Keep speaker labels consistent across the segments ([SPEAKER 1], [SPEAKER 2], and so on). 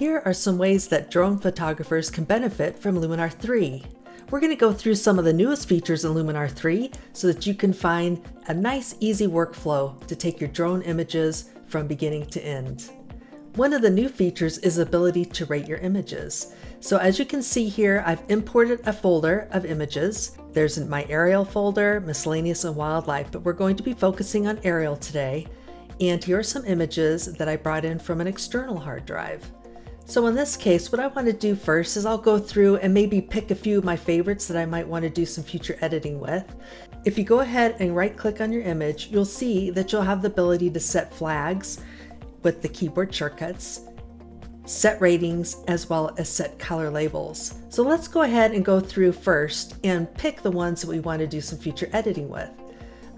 [SPEAKER 1] Here are some ways that drone photographers can benefit from Luminar 3. We're going to go through some of the newest features in Luminar 3 so that you can find a nice easy workflow to take your drone images from beginning to end. One of the new features is the ability to rate your images. So as you can see here, I've imported a folder of images. There's my aerial folder, miscellaneous and wildlife, but we're going to be focusing on aerial today. And here are some images that I brought in from an external hard drive. So in this case, what I want to do first is I'll go through and maybe pick a few of my favorites that I might want to do some future editing with. If you go ahead and right click on your image, you'll see that you'll have the ability to set flags with the keyboard shortcuts, set ratings, as well as set color labels. So let's go ahead and go through first and pick the ones that we want to do some future editing with.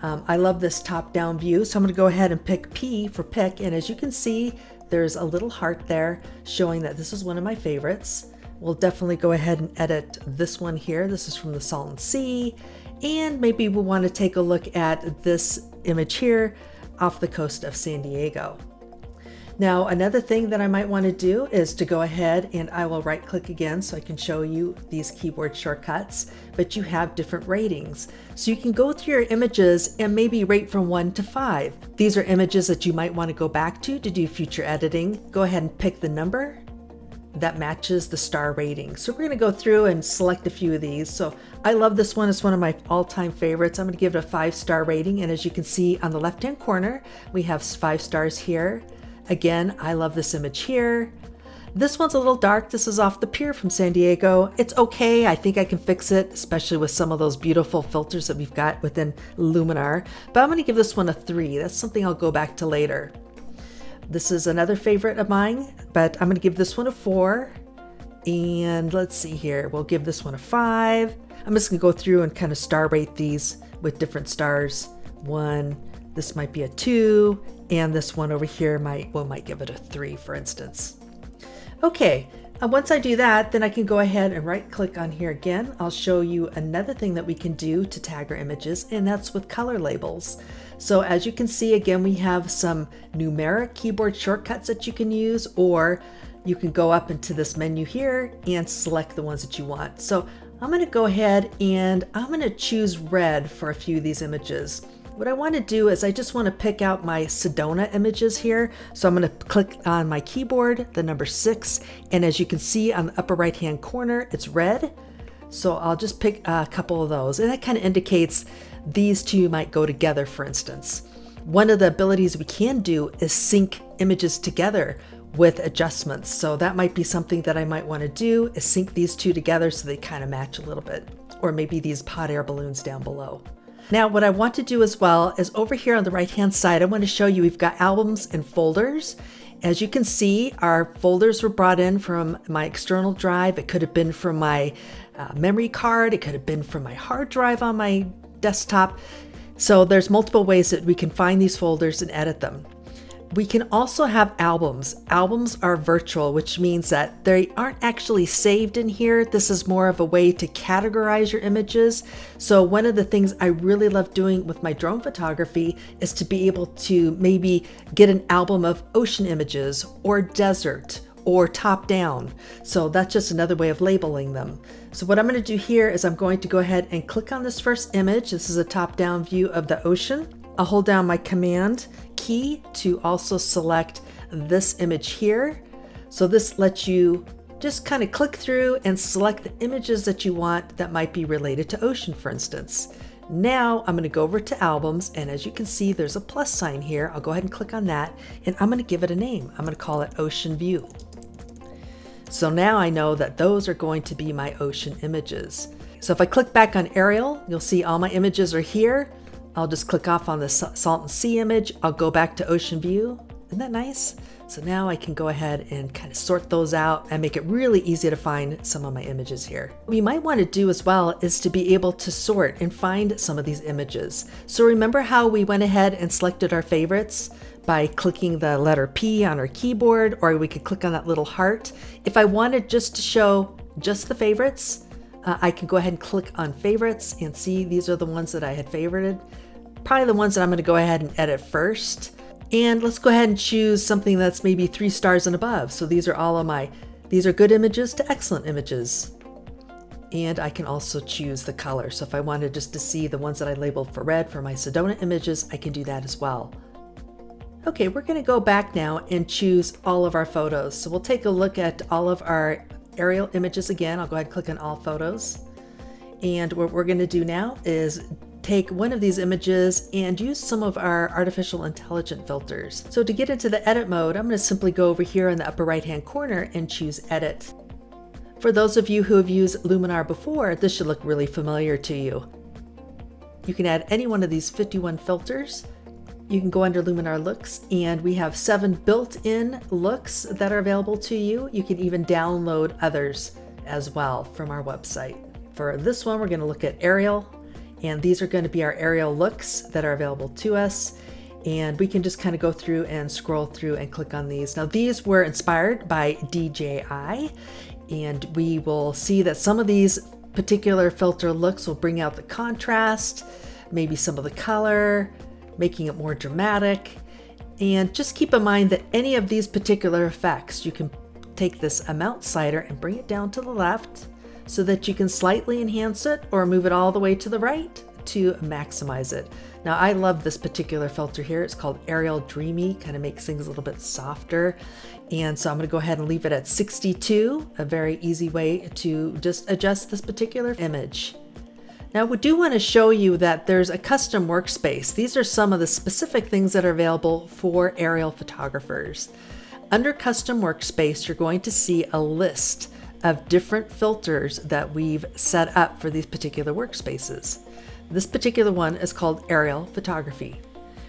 [SPEAKER 1] Um, I love this top-down view, so I'm going to go ahead and pick P for pick, and as you can see, there's a little heart there showing that this is one of my favorites. We'll definitely go ahead and edit this one here. This is from the Salton Sea, and maybe we'll want to take a look at this image here off the coast of San Diego. Now, another thing that I might want to do is to go ahead and I will right click again so I can show you these keyboard shortcuts, but you have different ratings. So you can go through your images and maybe rate from one to five. These are images that you might want to go back to to do future editing. Go ahead and pick the number that matches the star rating. So we're going to go through and select a few of these. So I love this one. It's one of my all-time favorites. I'm going to give it a five star rating. And as you can see on the left-hand corner, we have five stars here. Again, I love this image here. This one's a little dark. This is off the pier from San Diego. It's okay. I think I can fix it, especially with some of those beautiful filters that we've got within Luminar. But I'm going to give this one a three. That's something I'll go back to later. This is another favorite of mine, but I'm going to give this one a four. And let's see here. We'll give this one a five. I'm just going to go through and kind of star rate these with different stars. One, this might be a two, and this one over here might, well, might give it a three, for instance. Okay, uh, once I do that, then I can go ahead and right click on here again. I'll show you another thing that we can do to tag our images, and that's with color labels. So as you can see, again, we have some numeric keyboard shortcuts that you can use, or you can go up into this menu here and select the ones that you want. So I'm gonna go ahead and I'm gonna choose red for a few of these images. What I want to do is I just want to pick out my Sedona images here. So I'm going to click on my keyboard, the number six, and as you can see on the upper right hand corner, it's red. So I'll just pick a couple of those and that kind of indicates these two might go together, for instance. One of the abilities we can do is sync images together with adjustments. So that might be something that I might want to do is sync these two together so they kind of match a little bit. Or maybe these hot air balloons down below. Now what I want to do as well is over here on the right hand side, I want to show you we've got albums and folders. As you can see, our folders were brought in from my external drive. It could have been from my uh, memory card. It could have been from my hard drive on my desktop. So there's multiple ways that we can find these folders and edit them. We can also have albums. Albums are virtual, which means that they aren't actually saved in here. This is more of a way to categorize your images. So one of the things I really love doing with my drone photography is to be able to maybe get an album of ocean images or desert or top down. So that's just another way of labeling them. So what I'm going to do here is I'm going to go ahead and click on this first image. This is a top down view of the ocean. I'll hold down my command key to also select this image here. So this lets you just kind of click through and select the images that you want that might be related to ocean, for instance. Now I'm going to go over to albums and as you can see there's a plus sign here. I'll go ahead and click on that and I'm going to give it a name. I'm going to call it Ocean View. So now I know that those are going to be my ocean images. So if I click back on aerial, you'll see all my images are here. I'll just click off on the Salton Sea image. I'll go back to Ocean View. Isn't that nice? So now I can go ahead and kind of sort those out and make it really easy to find some of my images here. What you might want to do as well is to be able to sort and find some of these images. So remember how we went ahead and selected our favorites by clicking the letter P on our keyboard, or we could click on that little heart. If I wanted just to show just the favorites, uh, I can go ahead and click on favorites and see these are the ones that I had favorited. Probably the ones that I'm going to go ahead and edit first. And let's go ahead and choose something that's maybe three stars and above. So these are all of my, these are good images to excellent images. And I can also choose the color. So if I wanted just to see the ones that I labeled for red for my Sedona images, I can do that as well. Okay, we're gonna go back now and choose all of our photos. So we'll take a look at all of our aerial images again. I'll go ahead and click on all photos. And what we're gonna do now is take one of these images and use some of our artificial intelligent filters. So to get into the edit mode, I'm going to simply go over here in the upper right hand corner and choose edit. For those of you who have used Luminar before, this should look really familiar to you. You can add any one of these 51 filters. You can go under Luminar looks and we have seven built-in looks that are available to you. You can even download others as well from our website. For this one, we're going to look at aerial, and these are going to be our aerial looks that are available to us. And we can just kind of go through and scroll through and click on these. Now, these were inspired by DJI, and we will see that some of these particular filter looks will bring out the contrast, maybe some of the color, making it more dramatic. And just keep in mind that any of these particular effects, you can take this amount slider and bring it down to the left so that you can slightly enhance it or move it all the way to the right to maximize it. Now I love this particular filter here. It's called Aerial Dreamy, kind of makes things a little bit softer. And so I'm gonna go ahead and leave it at 62, a very easy way to just adjust this particular image. Now we do want to show you that there's a custom workspace. These are some of the specific things that are available for aerial photographers. Under custom workspace, you're going to see a list of different filters that we've set up for these particular workspaces. This particular one is called aerial photography.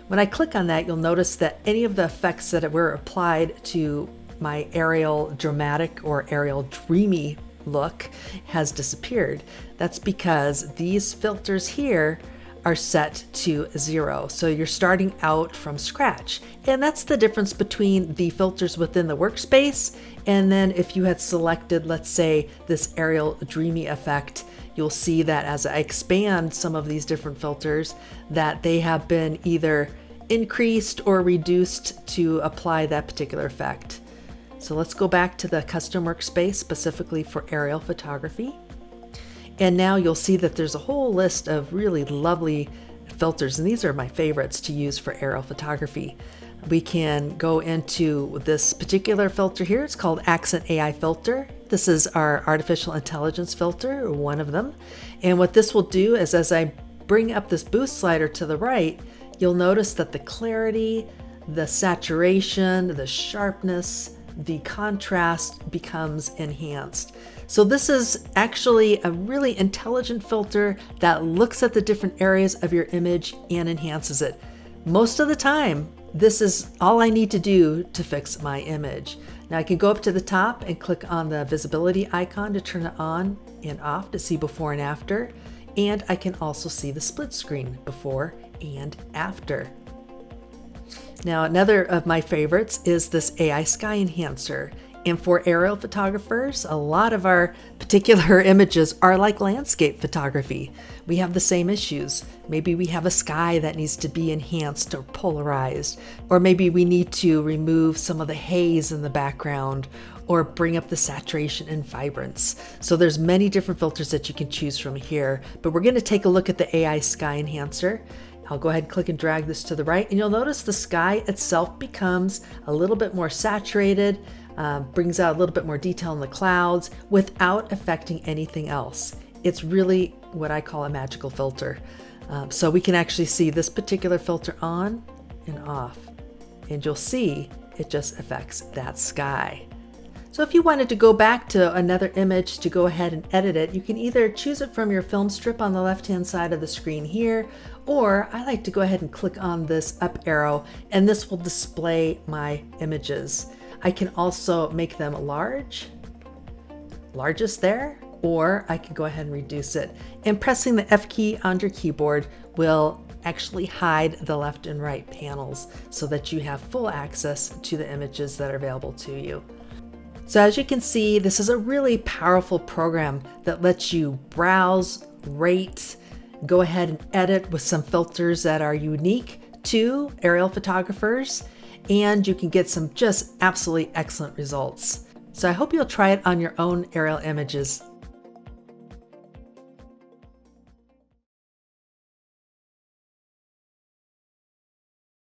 [SPEAKER 1] When I click on that, you'll notice that any of the effects that were applied to my aerial dramatic or aerial dreamy look has disappeared. That's because these filters here are set to zero. So you're starting out from scratch. And that's the difference between the filters within the workspace. And then if you had selected, let's say, this aerial dreamy effect, you'll see that as I expand some of these different filters, that they have been either increased or reduced to apply that particular effect. So let's go back to the custom workspace specifically for aerial photography. And now you'll see that there's a whole list of really lovely filters, and these are my favorites to use for aerial photography. We can go into this particular filter here. It's called Accent AI Filter. This is our artificial intelligence filter, one of them. And what this will do is as I bring up this boost slider to the right, you'll notice that the clarity, the saturation, the sharpness, the contrast becomes enhanced. So this is actually a really intelligent filter that looks at the different areas of your image and enhances it. Most of the time, this is all I need to do to fix my image. Now I can go up to the top and click on the visibility icon to turn it on and off to see before and after. And I can also see the split screen before and after. Now, another of my favorites is this AI Sky Enhancer. And for aerial photographers, a lot of our particular images are like landscape photography. We have the same issues. Maybe we have a sky that needs to be enhanced or polarized, or maybe we need to remove some of the haze in the background or bring up the saturation and vibrance. So there's many different filters that you can choose from here, but we're gonna take a look at the AI Sky Enhancer. I'll go ahead and click and drag this to the right and you'll notice the sky itself becomes a little bit more saturated, uh, brings out a little bit more detail in the clouds without affecting anything else. It's really what I call a magical filter. Um, so we can actually see this particular filter on and off and you'll see it just affects that sky. So if you wanted to go back to another image to go ahead and edit it, you can either choose it from your film strip on the left-hand side of the screen here, or I like to go ahead and click on this up arrow and this will display my images. I can also make them large, largest there, or I can go ahead and reduce it. And pressing the F key on your keyboard will actually hide the left and right panels so that you have full access to the images that are available to you. So as you can see, this is a really powerful program that lets you browse, rate, go ahead and edit with some filters that are unique to aerial photographers and you can get some just absolutely excellent results. So I hope you'll try it on your own aerial images.